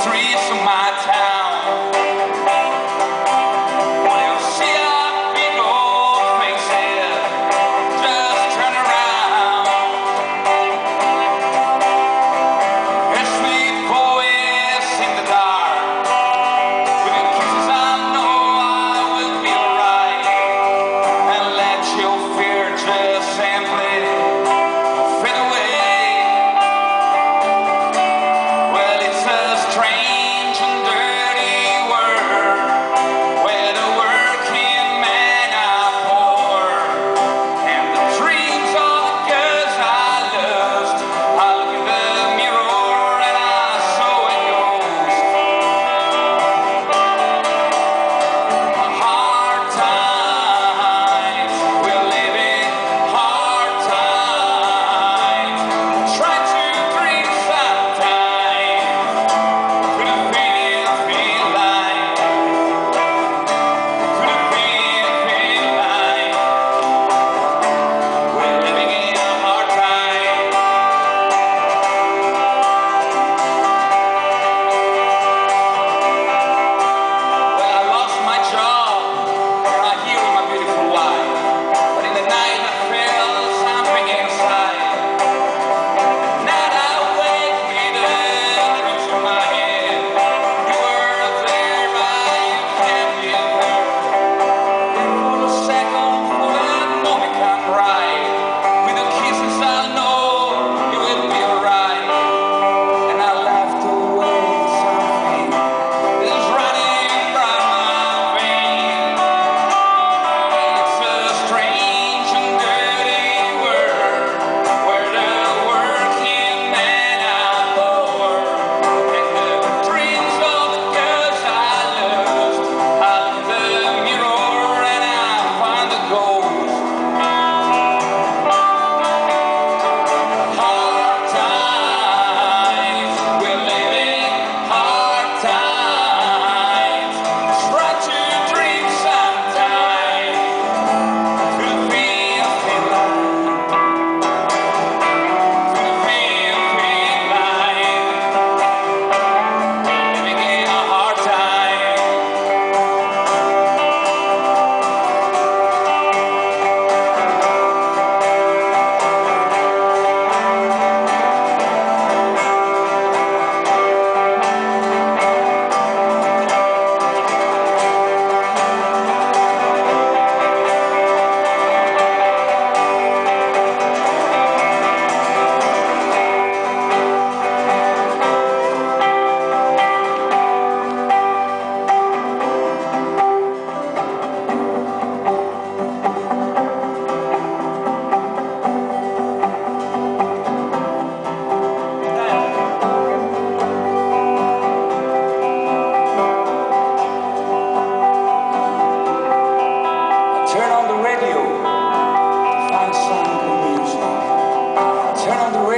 three.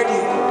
already.